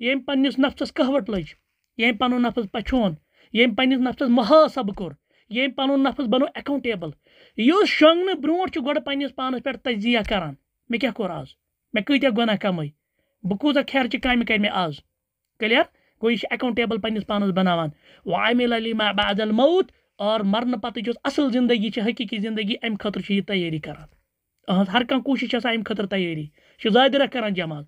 یم پنس نفسس کہوٹ لج یم پن نفس پچھون یم پنس نفسس محاسب کور یم پن نفس بنو اکاؤنٹیبل اس شونگنے برونٹ گوڑ پنس پانس پہ تجزیہ کران، مے کیا کور آز؟ مے کتیا گناہ کمائی بہ کوتہ خرچہ کامہ کر مے آز؟ کلیئر گو یہ اکاؤنٹیبل پنس پانس بناوان. وعمل لما بعد الموت اور مرن پتہ یس اصل زندگی چھ، حقیقی زندگی ام خاطر یہ تیاری کران. اہن، ہر کان کوشش آسان اَمہِ ام خاطر تیاری چھ زائدرہ کران جمع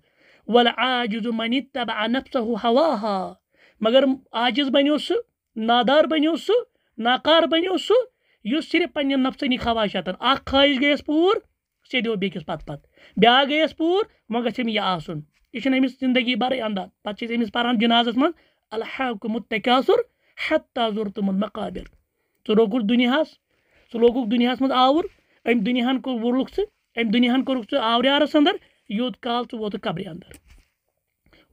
والعاجز من اتبع نفسه هواها مگر عاجز بنیو سہ، نادار بنیو سہ، ناکار بنیو سہ، یس صرف پنن نفسنی خواہشاتن اخ خواہش گیس پور سے دیو بیکس پت پت بیاکھ گیس پور، وۄنۍ گژھِ أمۍ یہِ آسُن. یہِ چھُنہٕ أمِس زندگی بھرے اندان پتہٕ چھِ أسۍ أمِس پران جنازس منٛز الحاکم التکاثر حتى زرتم المقابر ژٕ لوگُکھ دُنیاہس ژٕ لوگُکھ دُنیاہس منٛز آوُر أمۍ دُنیاہن کوٚر ووٚرلُکھ ژٕ أمۍ دُنیاہن کوٚرُکھ ژٕ آوریارس اندر یوت کال ژٕ ووتُکھ قبرِ اندر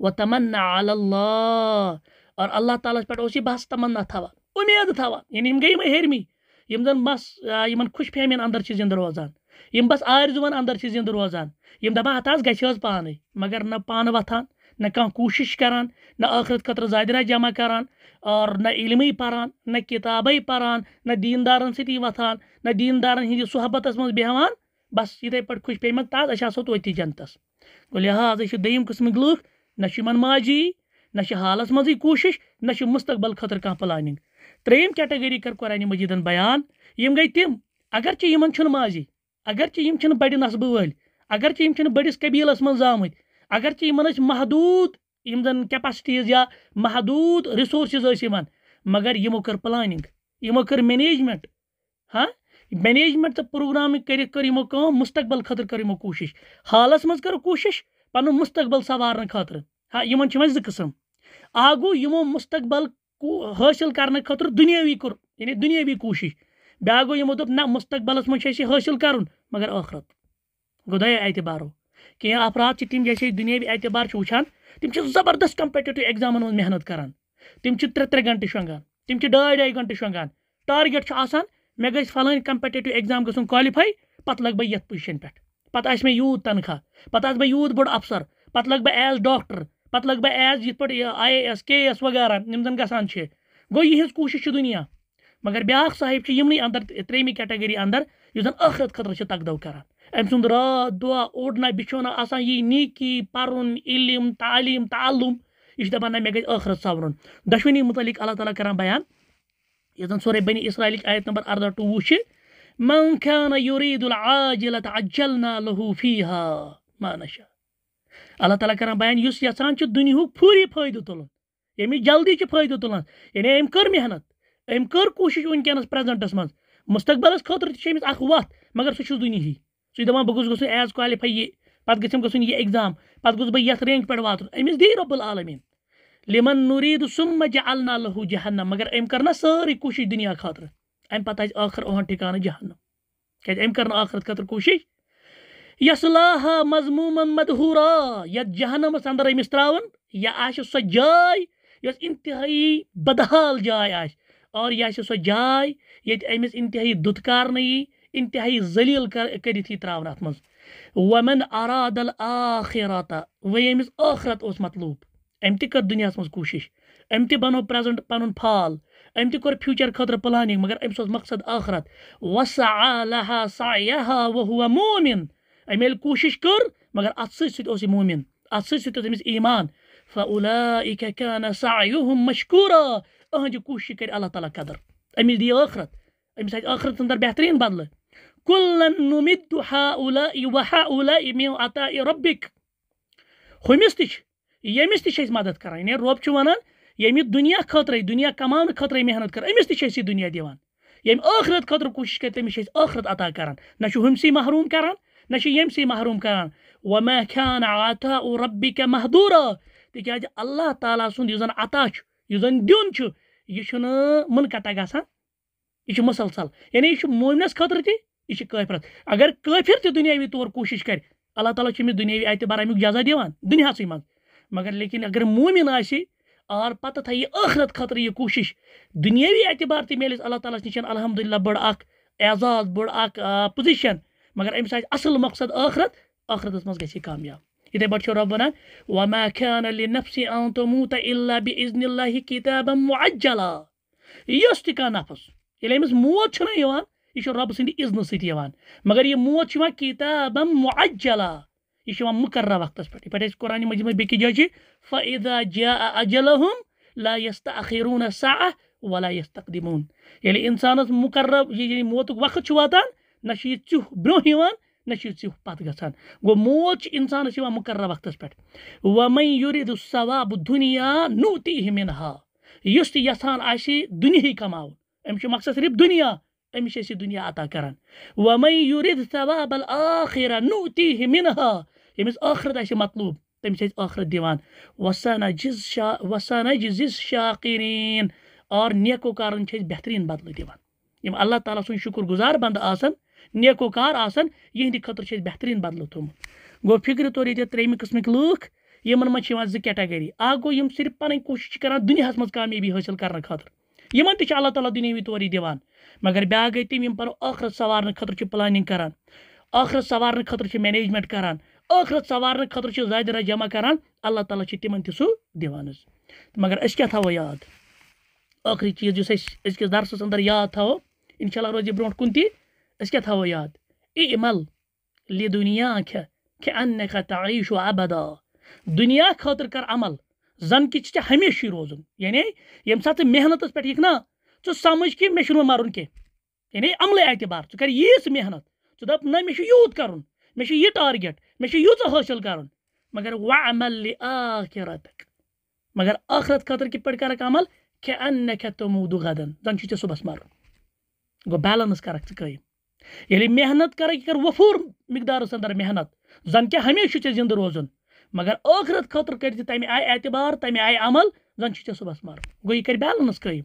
وتمنا علی اللہ اور اللہ تعالیٰ پٮ۪ٹھ اوس یہِ بس تمنا تھاوان اُمید تھاوان یعنی یِم گٔے یِمے ہیرمی یِم زن بس یِمن خوش فہمین اندر چھِ روزان یم بس آرزوان اندر سے زند روزان یم دپان ات حظ گژھِ حظ پانے مگر نہ پانہٕ وۄتھان نہ کانٛہہ کوٗشِش کران نہ ٲخرت خٲطرٕ زادرا جمع کران اور نہ علمٕے پران نہ کتابے پران نہ دیندارن سۭتی وۄتھان نہ دیندارن ہٕنٛدِس صحبتس منٛز بیٚہوان بس یِتھے پٲٹھۍ خوش پیمٕتۍ تاز أسۍ آسو توتہِ جنتس گوٚو لہٰذا چھِ دوٚیِم قٕسمٕکۍ لُکھ نہ چھُ یِمن ماجی نہ چھِ حالس منٛزٕے کوٗشش نہ چھِ مستقبل خٲطرٕ کانٛہہ پلاننگ ترٛیٚیِم کیٹگری کٔر قرآنِ مجیٖدن بیان یِم گٔے تِم اگرچہِ یِمن چھُنہٕ ماضی اگرچہ یم چھنہٕ بڑِ نسبہٕ وٲلۍ اگرچہ یم چھنہٕ بٔڑِس قبیٖلس منٛز زامٕتۍ اگرچہ یمن ٲسۍ محدوٗد یم زن کیپاسٹیٖز یا محدوٗد رِسورسِز ٲسۍ یمن، مگر یمو کٔر پلاننگ یمو کٔر مینیجمنٹ ہاں؟ مینیجمنٹ تہٕ پروگرامنگ کٔرِتھ کٔر یمو کٲم، مستقبل خٲطرٕ کٔر یمو کوٗشش، حالس منٛز کٔر کوٗشش پنُن مستقبل سوارنہٕ خٲطرٕ ہاں؟ یمن چھِ وۄنۍ زٕ قٕسم اکھ گوٚو یمو مستقبل حٲصِل کرنہٕ خٲطرٕ دُنیٲوی کوٚر یعنی دُنیٲوی کوٗشش۔ بیاکھ گوٚو یمو دوٚپ، نہ، مستقبلس منٛز چھُ اَسہِ یہِ حٲصِل کرُن، مگر ٲخرت۔ گوٚو دۄیو اعتبارو، کینٛہہ افراد چھِ تِم جیسے دُنیٲوی اعتبار چھِ وٕچھان، تِم چھِ زبردست کمپیٹِو ایگزامن منٛز محنت کران۔ تِم چھِ ترٛےٚ ترٛےٚ گنٹہٕ شۄنٛگان، تِم چھِ ڈاے ڈاے گنٹہٕ شۄنٛگان۔ ٹارگیٹ چھُ آسان، مےٚ گژھِ فلٲنۍ کمپیٹِو ایگزام گژھُن کالِفاے پتہٕ لگہٕ بہٕ یتھ پُزِشن پٮ۪ٹھ۔ پتہٕ آسہِ مےٚ یوٗت تنخواہ، پتہٕ آسہٕ بہٕ یوٗت بوٚڑ افسر، پتہٕ لگہٕ بہٕ ایز ڈاکٹر پتہٕ لگہٕ بہٕ ایز یِتھ پٲٹھۍ آی اے ایس کے اے ایس وغیرہ، یِم زن گژھان چھِ۔ گوٚو یِہٕنٛز کوٗشش چھِ دُنیا۔ مگر بیاکھ صاحب چھِ یِمنٕے اندر ترٛیٚیمہِ کیٹگری اندر یُس زن ٲخرت خٲطرٕ چھِ تقدو کران۔ أمۍ سُنٛد رات دۄہ اوڑنا بِچھونا آسان، یی نیکی، پرُن، علم، تعلیٖم، تعلُم، یہِ چھُ دپان نہ، مےٚ گژھِ ٲخرت سورُن دۄشوٕنی متعلق اللہ تعالیٰ کران بیان یۄس زن سورے بنی اسرائیلٕچ آیت نمبر اردہ ٹووُہ چھِ من كان يريد العاجلة عجلنا له فيها ما اللہ تعالیٰ کران بیان، یُس یژھان چھُ دُنیہُک پھوٗری فٲیدٕ تُلُن ییٚمِچ جلدی چھِ فٲیدٕ تُلان یعنی أمۍ کٔر محنت۔ أمۍ کٔر کوٗشِش وٕنکیٚنس پریزنٹس منٛز، مستقبلس خٲطرٕ تہِ چھِ أمِس اکھ وتھ، مگر سُہ چھُس دُنہی سُہ چھُ دپان، بہٕ گوٚژھ گژھُن ایز کالِفاے یہِ، پتہٕ گژھم گژھُن یہِ ایگزام پتہٕ گوٚژھ بہٕ یتھ رینٛج پٮ۪ٹھ واتُن. أمِس دی رۄب العالمیٖن لِمن نوٗریٖد سُم جعلنا لہو جہنم مگر أمۍ کٔر نہ سٲرٕے کوٗشش دُنیا خٲطرٕ۔ امہِ پتہٕ آسہِ ٲخر اُہُنٛد ٹھِکانہٕ جہنم۔ کیازِ أمۍ کٔر نہٕ ٲخرت خٲطرٕ کوٗشش۔ یسلاہا مضموٗمن مدہوٗرا یتھ جہنمس اندر أمِس تراوان یہِ آسہِ سۄ جاے یۄس انتہٲیی بدحال جاے آسہِ۔ اور یہِ آسہِ سۄ جاے ییٚتہِ أمِس انتہٲیی دُتکارنہٕ یی انتہٲیی ذلیٖل کٔرِتھ یی تراونہٕ اتھ منٛز۔ ومن ارادل آخرتا وۄنۍ ییٚمِس ٲخرت اوس مطلوب۔ أمۍ تہِ کٔر دُنیاہس منٛز کوٗشش۔ أمۍ تہِ پریزنٹ پنُن فال۔ أمۍ تہِ کوٚر فیوٗچر خٲطرٕ مگر أمِس اوس مقصد ٲخرت وسا لہا سایہا وہو مومِن أمۍ ییٚلہِ کوٗشش کٔر، مگر اتھ سۭتۍ سۭتۍ اوس یہِ مومِن اتھ سۭتۍ سۭتۍ اوس أمِس ایمان۔ فاولئک کان سعیہم مشکورا أہنٛدِ کوٗشِش کرِ اللہ تعالیٰ قدر أمِس دی ٲخرت أمِس آسہِ ٲخرت اندر بہتریٖن بدلہٕ کُلن نُمِد ہاؤلائی وہاؤلائی من عطاء چھِ ییٚمِس تہِ چھِ أسۍ مدد کران یعنی رۄب چھُ ونان ییٚمہِ دُنیا خٲطرے دُنیا کماونہٕ خٲطرے محنت کٔر أمِس تہِ چھِ أسۍ یہِ دُنیا دِوان ییٚمہِ ٲخرت خٲطرٕ کوٗشِش کرِ تٔمِس چھِ أسۍ ٲخرت عطا کران نہ چھُ ہُمسٕے محروٗم نہ چھُ ییٚمسٕے محروٗم کران وما كان عطاء ربك مهدورا. تکیازِ اللہ تعالیٰ سُنٛد یُس زَن عطا چھُ یُس زَن دیُن چھُ، یہِ چھُنہٕ مُنقطع گژھان، یہ چھُ مسلسل۔ یعنی یہ مومنس خاطر تہ، یہ کافرس اگر کافر تہ دنیاوی طور کوشش کر، اللہ تعالیٰ أمس دنیاوی اعتبار امیک جزا دِوان دنیاہسٕے منٛز۔ مگر لیکن اگر مومن آسہِ اور پتہ تھایہِ ٲخرت خٲطرٕ یہِ کوٗشِش۔ دُنیٲوی اعتبار تہِ میلٮ۪س اللہ تعالیٰ نِش الحمدللہ بٔڑ اکھ اعزاز، بٔڑ اکھ پُزِشن مگر أمِس آسہِ اصل مقصد ٲخرت، ٲخرتس منٛز گژھِ یہِ کامیاب۔ إذا بشر ربنا وما كان للنفس أن تموت إلا بإذن الله كتابا معجلا. يس نفس. إلا يمس موت شنا يوان؟ يشو رب سند إذن سيت يوان. مگر یہ موت شما كتابا معجلا. يشو ما مقرر وقت اسبت پر اس قرآن مجمع بكي بیکی جاچی فإذا جاء أجلهم لا يستأخرون ساعة ولا يستقدمون. یلی إنسان مكرر یعنی موت وقت چھو واتان نہ چھ برو یوان نہ چھُ یہِ پتہٕ گژھان۔ گوٚو موت چھِ اِنسانَس یِوان مُقرر وقتس پٮ۪ٹھ یُرِد ثواب دُنیا نوٗتی مِنہا۔ یُس تہِ یژھان آسہِ دُنیہٕے کماوُن۔ أمِس چھُ مقصد صرف دُنیا، أمِس چھِ أسۍ یہِ دُنیا عطا کران۔ وَمَن یُرِد ثواب الآخرة نوٗتی مِنہا۔ ییٚمِس ٲخرت آسہِ مطلوب، تٔمِس چھِ أسۍ ٲخرت دِوان۔ وسانہ جِز شا وسانہ جِز شاقریٖن اور نیکوکارن چھِ أسۍ بہتریٖن بدلہٕ دِوان۔ یِم اللہ تعالیٰ سُنٛد شُکر گُزار بنٛدٕ آسان نیکوکار آسان یِہنٛدِ خٲطرٕ چھِ أسۍ بہتریٖن بدلہٕ تھوٚمُت۔ گوٚو فِکرِ طور ییٚتہِ ترٛیٚیِمہِ قٕسمٕکۍ لوٗکھ، یِمن منٛز چھِ یِوان زٕ کیٹَگٔری اکھ گوٚو یِم صرف پَنٕنۍ کوٗشِش چھِ کران دُنیاہَس منٛز کامیٲبی حٲصِل کرنہٕ خٲطرٕ۔ یِمن تہِ چھِ اللہ تعالیٰ دُنیاوی طورٕے دِوان۔ مگر بیٛاکھ گٔے تِم یِم پَنُن ٲخرت سوارنہٕ خٲطرٕ چھِ پٕلانِنٛگ کران۔ ٲخرت سوارنہٕ خٲطرٕ چھِ مینیجمنٹ کران۔ ٲخرت سوارنہٕ خٲطرٕ چھِ زادِ رَس جمع کران۔ اللہ تعالیٰ چھِ تِمن تہِ سُہ دِوان حظ مگر أسۍ کیٛاہ تھاوو یاد؟ ٲخری چیٖز یُس أسۍ أزکِس درسَس اَندر یاد تھاوو اِنشاء اللہ روزِ یہِ برونٛٹھ کُن تہِ أسۍ کیٛاہ تھاوو یاد؟ اے عمل لِ دُنیا کھےٚ کھےٚ اَن ابدا۔ دُنیا خٲطرٕ کر عمل، زن کہِ ژےٚ ہمیشہِ روزُن۔ یعنی ییٚمہِ ساتہٕ ژٕ محنتَس پٮ۪ٹھ یِکھ نا ژٕ سمجھ کہِ مےٚ چھُنہٕ مَرُن کینٛہہ یعنی اعتبار ژٕ کر ییٖژ محنت ژٕ دَپ نہ مےٚ چھُ یوٗت کَرُن مےٚ چھُ یہِ ٹارگیٹ مےٚ چھُ حٲصِل کَرُن۔ مگر وَ عمل آخرتک۔ مگر ٲخرت خٲطرٕ کِتھ پٲٹھۍ کَرَکھ عمل کھےٚ اَن نہ کھےٚ تمو دُ غدن۔ زَن چھُ ژےٚ صُبحس مَرُن گوٚو بیلَنس کَرَکھ ژٕ قٲیِم ییٚلہِ محنت کَرَکھ یہِ کَر وفوٗر مقدارَس اَندر محنت۔ زَن کہِ ہمیشہِ چھُ ژےٚ زِندٕ روزُن۔ مگر ٲخرت خٲطرٕ کٔرۍ زِ تَمہِ آیہِ اعتبار تَمہِ آیہِ عمل، زَن چھُ ژےٚ صُبحس مَرُن گوٚو یہِ کَرِ بیلَنس قٲیِم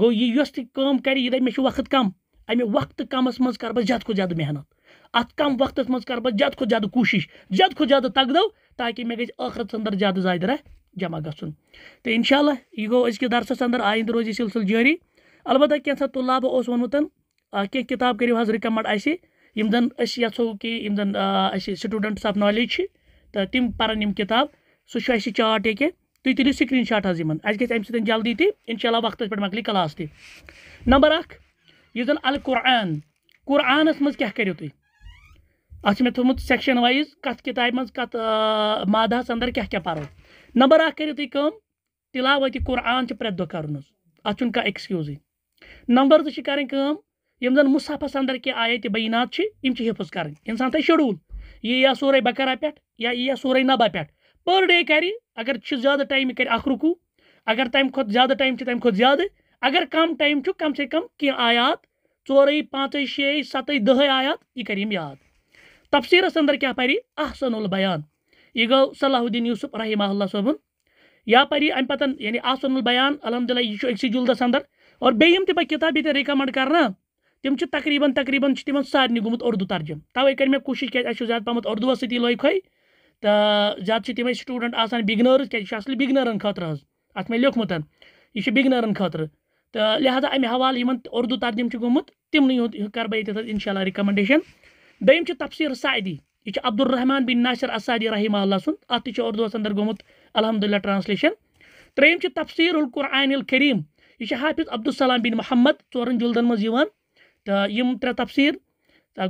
گوٚو یہِ یۄس تہِ کٲم کَرِ یہِ دَپہِ مےٚ چھُ وقت کَم۔ اَمہِ وقتہٕ کَمَس منٛز کَرٕ بہٕ زیادٕ کھۄتہٕ زیادٕ محنت۔ اَتھ کَم وقتَس منٛز کَرٕ بہٕ زیادٕ کھۄتہٕ زیادٕ کوٗشِش زیادٕ کھۄتہٕ زیادٕ تَگدو تاکہِ مےٚ گژھِ ٲخرَتس اَندر زیادٕ زایدٕ جمع گژھُن تہٕ اِنشاء اللہ یہِ گوٚو أزکِس درسَس اَندر آیِندٕ روزِ یہِ سِلسِلہٕ جٲری البتہ کینٛژھا طلابو اوس ووٚنمُت کینٛہہ کِتاب کٔرِو حظ رِکَمنٛڈ اَسہِ، یِم زَن أسۍ یَژھو کہِ یِم زَن اَسہِ سٹوٗڈَنٛٹٕس آف نالیج چھِ، تہٕ تِم پَرَن یِم کِتاب، سُہ چھُ اَسہِ چاٹ ییٚکیٛاہ، تُہۍ تُلِو سِکریٖن شاٹ حظ یِمَن، اَسہِ گژھِ اَمہِ سۭتۍ جلدی تہِ اِنشاء اللہ وقتَس پٮ۪ٹھ مۄکلہِ کلاس تہِ۔ نمبر اَکھ، یُس زَن القرآن، قرآنَس منٛز کیٛاہ کٔرِو تُہۍ؟ اَتھ چھِ مےٚ تھوٚمُت سٮ۪کشَن وایِز کَتھ کِتابہِ منٛز کَتھ مادہَس اَندَر کیٛاہ کیٛاہ پَرو۔ نمبر اَکھ کٔرِو تُہۍ کٲم تِلاوتہِ قرآن چھِ پرٛٮ۪تھ دۄہ کَرُن حظ، اَتھ چھُنہٕ کانٛہہ ایٚکسکیوٗزٕے۔ نمبر زٕ چھِ کَرٕنۍ کٲم یِم زَن مُصحفَس اَندَر کینٛہہ آیتہِ بینات چھِ، یِم چھِ حِفظ کَرٕنۍ اِنسان تھاوِ شڈوٗل۔ یہِ یا سورُے بکرا پٮ۪ٹھ یا یی یا سورُے نبا پٮ۪ٹھ پٔر ڈے کَرِ اگر چھِ زیادٕ ٹایم یہِ کَرِ اَکھ رُکوٗ، اگر تَمہِ کھۄتہٕ زیادٕ ٹایم چھُ تَمہِ کھۄتہٕ زیادٕ اگر کَم ٹایم چھُ، کَم سے کَم کینٛہہ آیات؟ ژورے پانٛژے شے، سَتے دہے آیات، یہِ کَرِ یاد۔ تفسیٖرَس اَندَر کیٛاہ پَرِ احسن البیان۔ یہِ گوٚو صلاح الدیٖن یوٗسف رحمہ اللہ صٲبُن یا پَرِ اَمہِ پَتہٕ یعنی احسن البیان، الحمدللہ، یہِ چھُ أکسٕے جُلدَس اَندَر۔ اور بیٚیہِ یِم تہِ بہٕ کِتاب ییٚتہِ رِکَمنٛڈ کَرنا۔ تِم چھِ تقریٖباً تقریٖباً چھِ تِمن سارنٕے گوٚمُت اردوٗ ترجُم تَوَے کَرِ مےٚ کوٗشِش کیٛازِ اَسہِ چھُ زیادٕ پَہمَتھ اردوٗوَس سۭتی لٲے کھوٚے۔ تہٕ آسان بِگنٲرٕس کیٛازِ یہِ چھُ اَصلی بِگنٲرَن خٲطرٕ حظ۔ اَتھ مےٚ لیوکھمُت یہِ لہٰذا اَمہِ حوالہٕ یِمن اردوٗ ترجُم چھُ گوٚمُت۔ تِمنٕے ہُنٛد کَرٕ اللہ رِکَمنڈیشَن۔ دوٚیِم چھُ تفسیٖر سعدی۔ یہِ چھُ عبدالرحمان بِن ناصر اسادی رحمہ اللہ سُنٛد۔ اَتھ تہِ چھُ اردوٗوَس اَندَر گوٚمُت الحمدُاللہ ٹرٛانسلیشَن۔ ترٛیٚیِم چھُ تفسیٖر القرآن الکریٖم۔ یہِ چھُ حافِظ عبدالسلام بِن محمد ژورَن جُلدَن منٛز یِوان تہٕ یِم ترٛےٚ تفسیٖر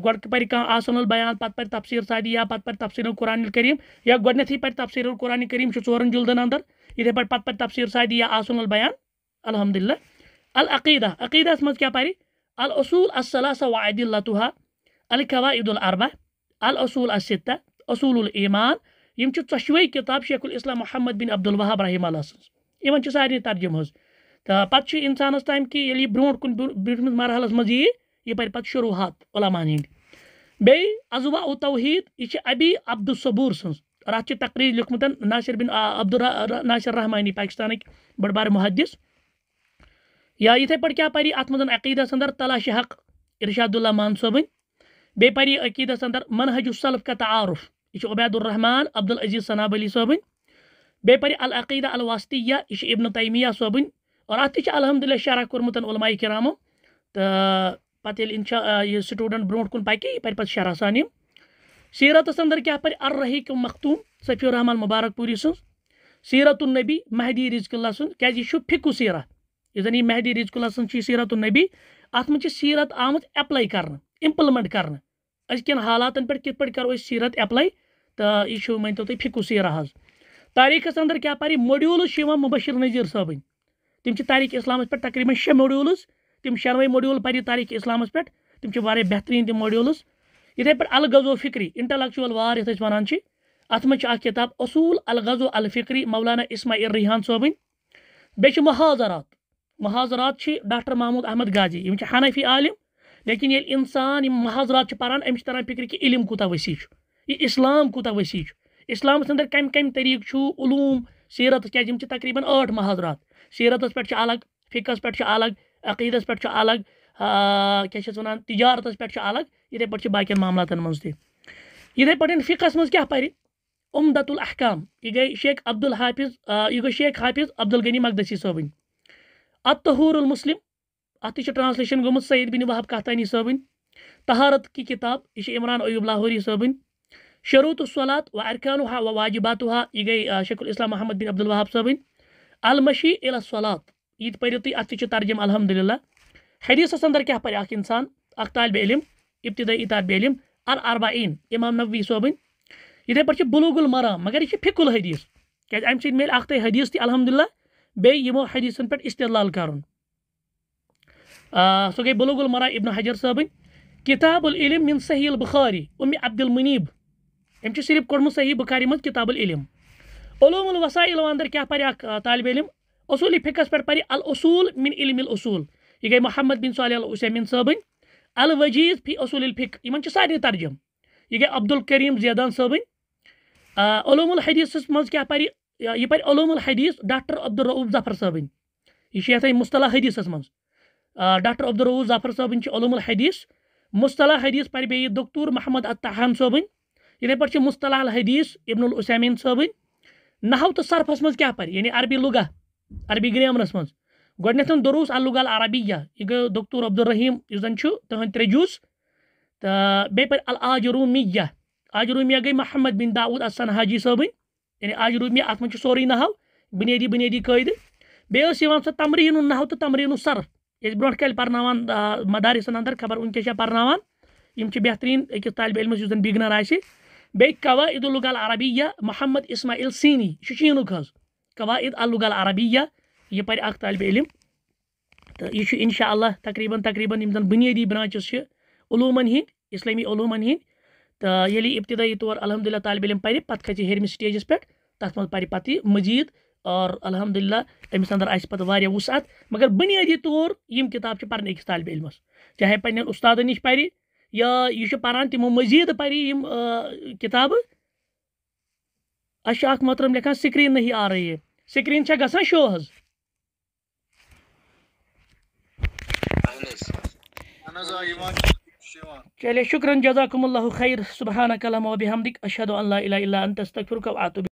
گۄڈٕ پَرِ کانٛہہ آسن البیان پَتہٕ پَرِ تفسیٖر سادی یا پَتہٕ پَرِ تفسیٖر القرآن الکریٖم یا گۄڈنٮ۪تھٕے پَرِ تفسیٖر القرآن کریٖم چھُ ژورَن جُلدَن اَندَر یِتھَے پٲٹھۍ پَتہٕ پَرِ تفسیٖر سادی یا آسن البیان الحمدُاللہ العقیٖدہ عقیٖدَس منٛز کیٛاہ پَرِ الاصوٗل اصلاسا وعدِ اللتُحا الخوا عید العربہ الاصوٗل اسِتا اصوٗل العیٖمان یِم چھِ ژۄشوَے کِتاب شیخ الاسلام محمد بِن عبدالوہاب رحم اللہ سٕنٛز یِمن چھِ سارنٕے ترجُم حظ تہٕ پَتہٕ چھُ اِنسانَس تام کہِ ییٚلہِ یہِ برونٛٹھ کُن برٛونٛٹھمِس مرحلَس منٛز یی یہِ پَرِ پَتہٕ شروٗحات علامان ہِنٛدۍ بی ازوا او توحید یہ ابی عبد الصبور سن اور ات تقریر لکھمت ناصر بن عبد ناصر رحمانی پاکستانک بڑ بار محدث یا اتھے پہ کیا پری ات مزن عقیدس اندر تلاش حق ارشاد اللہ مان صوبن بی پری عقیدس اندر منہج السلف کا تعارف یہ عبید الرحمان عبد العزیز ثناب علی صوبن بی پری العقیدہ الواسطیہ یہ ابن تیمیہ صوبن اور ات الحمد للہ شرح کورمت علماء کرامو تو پتہ انشاء یہ سٹوڈنٹ برو کن پکہ، یہ پہ پتہ شرح سان سیرتس اندر کیا پہ الرحیق مختوم صفی الرحمان مبارک پوری سن سیرت النبی مہدی رزق اللہ سن کیا یہ فکو سیرہ۔ یہ زن یہ مہدی رزق اللہ سن سیرت النبی ات من سیرت آمت اپلائی کرنا امپلمنٹ کرنا ازکین حالاتن پہ کت پہ کرو سیرت اپلائی تو یہ ون تو فکو سیرہ حض تاریخس اندر کیا پہ موڈیولز مبشر نذیر صٲبٕنۍ۔ تم تاریخ اسلامس پہ تقریباً شےٚ موڈیولز تم شنوے موڈیول پہ تاریخ اسلامس پہ تم واریاہ بہترین تم موڈیولز اتھے پہ الغزو فکری انٹلیکچوئل وار یت ونان ات من اخ کتاب اصول الغزو الفکری مولانا اسماعیل ریحان صوبن بیٚیہِ چھِ محاضرات محاضرات ڈاکٹر محمود احمد غازی، یم حنفی عالم، لیکن ییٚلہِ اِنسان یِم محاضرات پران، أمِس چھِ تران فکر کہِ علم کوٗتاہ ؤسیع چھُ، یہِ اِسلام کوٗتاہ ؤسیع اندر کمہِ کمہِ طریٖقہٕ چھُ علوٗم، سیرتس کیازِ یِم چھِ ٲٹھ محاضرات۔ سیرتس پٮ۪ٹھ چھِ الگ فِکس پٮ۪ٹھ چھُ الگ عقیٖدس پٮ۪ٹھ چھُ الگ کیا چھِ وَنان، تجارتس پٮ۪ٹھ چھُ الگ، یِتھے پٲٹھۍ چھِ باقین معاملاتن منٛز تہِ۔ یِتھے پٲٹھۍ فِکس منٛز کیاہ عمدت الاحکام یہ گئی شیخ عبد الحافظ یہ گئی شیخ حافظ عبد الغنی مقدسی صٲبٕنۍ۔ اتہور المسلم ات تہِ چھِ ٹرانسلیشن گٔمٕژ سعید بن وہب کہتانی صٲبٕنۍ۔ طہارت کی کتاب، یہ چھِ عمران ایوب لاہوری صٲبٕنۍ۔ شروط الصلات و ارکانها و واجباتها یہ گئی شیخ الاسلام محمد بن عبد الوہاب صٲبٕنۍ۔ المشی الى الصلات یہ تہِ پٔرِو تُہۍ، اتھ تہِ چھُ ترجم حدیثس اندر کیا پرِ اخ انسان اخ طالب علم ابتدائی طالب علم، الاربعین، امام نبوی صوبن یتھے پٲٹھۍ چھِ بلوغ المرام، مگر یہ چھِ فِکُل حدیث کیازِ امہِ سۭتۍ میلہِ اکھ تۄہہِ حدیث تہِ الحمدللہ بیٚیہِ یِمو حدیثن پٮ۪ٹھ استدلال کرُن۔ سۄ گٔے بلوغ المرا ابن حجر صٲبٕنۍ۔ کتاب العلم من صحیح البخاری اُمہِ عبد المنیب۔ أمۍ صرف کوٚرمُت صحیح بخاری منٛز کتاب العلم۔ علوم الوسائل اندر کیاہ پرِ اکھ طالب علم اصولی فِکس پٮ۪ٹھ پرِ الاصول من علم الاصول۔ یہ گئی محمد بن صالح العثیمین صٲبٕنۍ۔ الوجیز فی اصول الفق یمن چھِ سارنٕے ترجم یہ گئی عبد الکریم زیدان صٲبٕنۍ۔ علوم الحدیثس منٛز کیاہ پرِ؟ یہ پرِ علوم الحدیث ڈاکٹر عبدالرؤف ظفر صٲبٕنۍ۔ یہ چھِ یتھے مصطلح حدیثس منٛز۔ ڈاکٹر عبدالرؤف ظفر صٲبٕنۍ چھِ علوم الحدیث۔ مصطلح حدیث پرِ بیٚیہِ دکتور محمد اتحان صٲبٕنۍ۔ یِتھے پٲٹھۍ چھِ مصطلح الحدیث ابن العثیمین صٲبٕنۍ۔ نحو تہٕ صرفس منٛز کیاہ پرِ؟ یعنی عربی لُغہ۔ عربی گرامرس منٛز گۄڈنیٚتھ دروس اللغہ العربیہ یہ گوٚو دکتور عبدالرحیٖم یُس زن چھُ تٕہنٛدۍ ترٛےٚ جُز تہٕ بیٚیہِ پرِ العاجروٗمیہ آجروٗمیہ گٔے محمد بن داود اسن حاجی صٲبٕنۍ یعنی آجروٗمیہ اتھ منٛز چھُ سورُے نحو بُنیٲدی بُنیٲدی قٲیدٕ بیٚیہِ ٲس یِوان سۄ تمریٖن النحو تہٕ تمریٖن الصرف ییٚلہِ برونٛٹھ کالہِ پرناوان مدارسن اندر خبر وٕنکیٚس چھا پرناوان یِم چھِ بہتریٖن أکِس طالبہِ علمس یُس زن بِگنر آسہِ بیٚیہِ قواعد العربیہ محمد اسماعیل سیٖنی یہِ چھُ شیٖنُک حظ قواعد اللغہ العربیہ یہِ پرِ اکھ طالبہِ علم. تو یہ انشاء اللہ تقریباً تقریباً زن بنیادی برانچز علومن ہند اسلامی علومن ہند تو یلی ابتدائی طور الحمد للہ طالب علم پہ پتہ کھسہِ ہیرمس سٹیجس پہ تر من پہ پتہ مزید اور الحمد للہ امس اندر آس پتہ واریاہ وسعت. مگر بنیادی طور یم کتاب پرن أکس طالب علمس. چاہے پنن استادن نش پرِ یا یہ پران تمو مزید پرِ یم کتاب اچھا اخ محترم لکھان سکرین نہیں آ رہی ہے۔ سکرین چھا گژھان شو حظ چلے، شکرا، جزاکم اللہ خیر، سبحانک اللہم و بحمدک اشہد ان لا الہ الا انت، استغفرک و اتوب